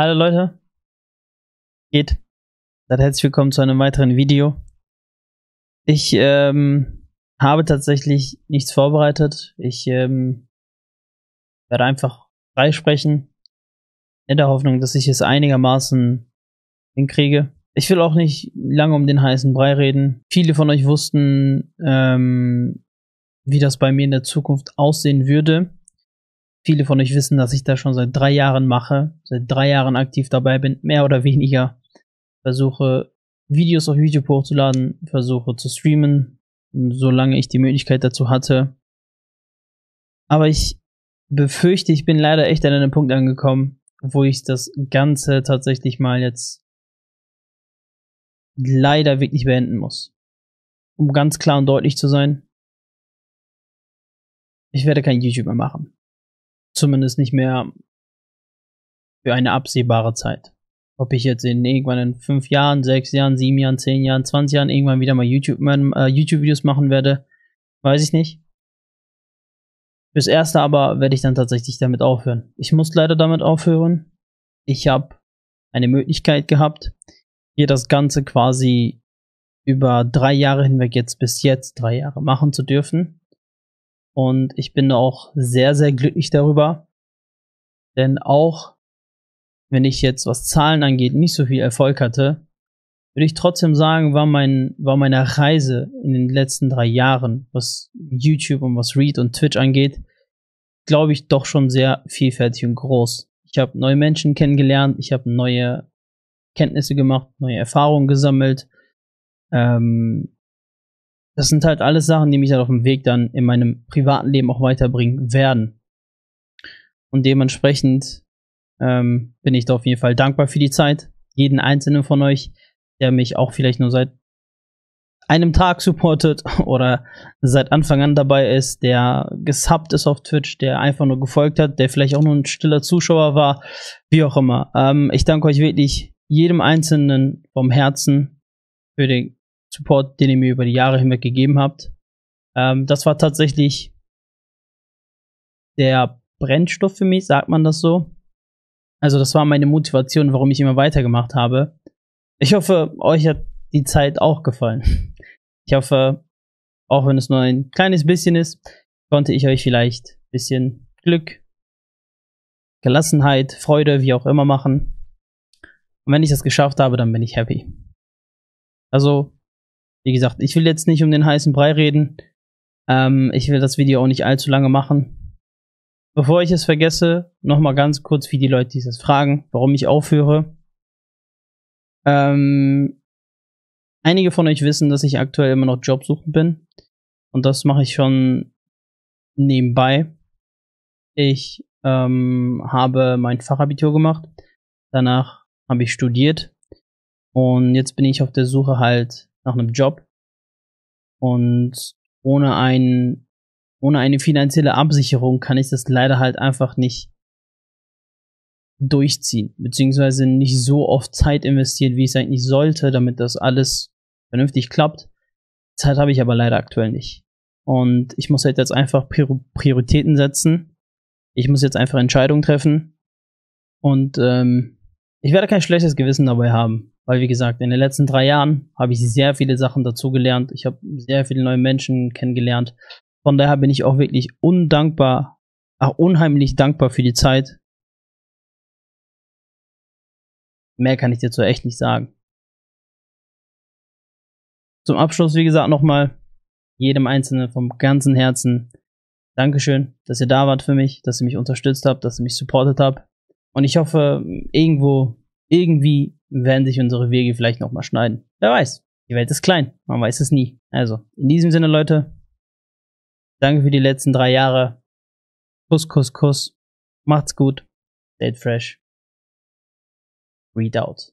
Hallo Leute. Geht. Seid herzlich willkommen zu einem weiteren Video. Ich ähm, habe tatsächlich nichts vorbereitet. Ich ähm, werde einfach freisprechen. In der Hoffnung, dass ich es einigermaßen hinkriege. Ich will auch nicht lange um den heißen Brei reden. Viele von euch wussten, ähm, wie das bei mir in der Zukunft aussehen würde. Viele von euch wissen, dass ich das schon seit drei Jahren mache, seit drei Jahren aktiv dabei bin, mehr oder weniger. Versuche Videos auf YouTube hochzuladen, versuche zu streamen, solange ich die Möglichkeit dazu hatte. Aber ich befürchte, ich bin leider echt an einem Punkt angekommen, wo ich das Ganze tatsächlich mal jetzt leider wirklich beenden muss. Um ganz klar und deutlich zu sein, ich werde kein YouTube mehr machen. Zumindest nicht mehr für eine absehbare Zeit. Ob ich jetzt in irgendwann in fünf Jahren, sechs Jahren, sieben Jahren, zehn Jahren, zwanzig Jahren irgendwann wieder mal YouTube, äh, YouTube-Videos machen werde, weiß ich nicht. Fürs Erste aber werde ich dann tatsächlich damit aufhören. Ich muss leider damit aufhören. Ich habe eine Möglichkeit gehabt, hier das Ganze quasi über drei Jahre hinweg jetzt bis jetzt drei Jahre machen zu dürfen. Und ich bin auch sehr, sehr glücklich darüber. Denn auch wenn ich jetzt, was Zahlen angeht, nicht so viel Erfolg hatte, würde ich trotzdem sagen, war mein, war meine Reise in den letzten drei Jahren, was YouTube und was Read und Twitch angeht, glaube ich, doch schon sehr vielfältig und groß. Ich habe neue Menschen kennengelernt, ich habe neue Kenntnisse gemacht, neue Erfahrungen gesammelt. Ähm, das sind halt alles Sachen, die mich halt auf dem Weg dann in meinem privaten Leben auch weiterbringen werden. Und dementsprechend ähm, bin ich da auf jeden Fall dankbar für die Zeit. Jeden einzelnen von euch, der mich auch vielleicht nur seit einem Tag supportet oder seit Anfang an dabei ist, der gesubbt ist auf Twitch, der einfach nur gefolgt hat, der vielleicht auch nur ein stiller Zuschauer war, wie auch immer. Ähm, ich danke euch wirklich jedem Einzelnen vom Herzen für den Support, den ihr mir über die Jahre hinweg gegeben habt. Ähm, das war tatsächlich der Brennstoff für mich, sagt man das so. Also das war meine Motivation, warum ich immer weitergemacht habe. Ich hoffe, euch hat die Zeit auch gefallen. Ich hoffe, auch wenn es nur ein kleines bisschen ist, konnte ich euch vielleicht ein bisschen Glück, Gelassenheit, Freude, wie auch immer machen. Und wenn ich das geschafft habe, dann bin ich happy. Also wie gesagt, ich will jetzt nicht um den heißen Brei reden. Ähm, ich will das Video auch nicht allzu lange machen. Bevor ich es vergesse, nochmal ganz kurz, wie die Leute dieses fragen, warum ich aufhöre. Ähm, einige von euch wissen, dass ich aktuell immer noch Jobsuchend bin. Und das mache ich schon nebenbei. Ich ähm, habe mein Fachabitur gemacht. Danach habe ich studiert. Und jetzt bin ich auf der Suche halt nach einem Job und ohne ein ohne eine finanzielle Absicherung kann ich das leider halt einfach nicht durchziehen, beziehungsweise nicht so oft Zeit investieren, wie es eigentlich sollte, damit das alles vernünftig klappt. Zeit habe ich aber leider aktuell nicht. Und ich muss halt jetzt einfach Prioritäten setzen. Ich muss jetzt einfach Entscheidungen treffen. Und ähm, ich werde kein schlechtes Gewissen dabei haben. Weil, wie gesagt, in den letzten drei Jahren habe ich sehr viele Sachen dazugelernt. Ich habe sehr viele neue Menschen kennengelernt. Von daher bin ich auch wirklich undankbar, auch unheimlich dankbar für die Zeit. Mehr kann ich dir dazu echt nicht sagen. Zum Abschluss, wie gesagt, nochmal jedem Einzelnen vom ganzen Herzen Dankeschön, dass ihr da wart für mich, dass ihr mich unterstützt habt, dass ihr mich supportet habt. Und ich hoffe, irgendwo, irgendwie werden sich unsere Wege vielleicht nochmal schneiden. Wer weiß. Die Welt ist klein. Man weiß es nie. Also, in diesem Sinne, Leute. Danke für die letzten drei Jahre. Kuss, Kuss, Kuss. Macht's gut. Stay fresh. Read out.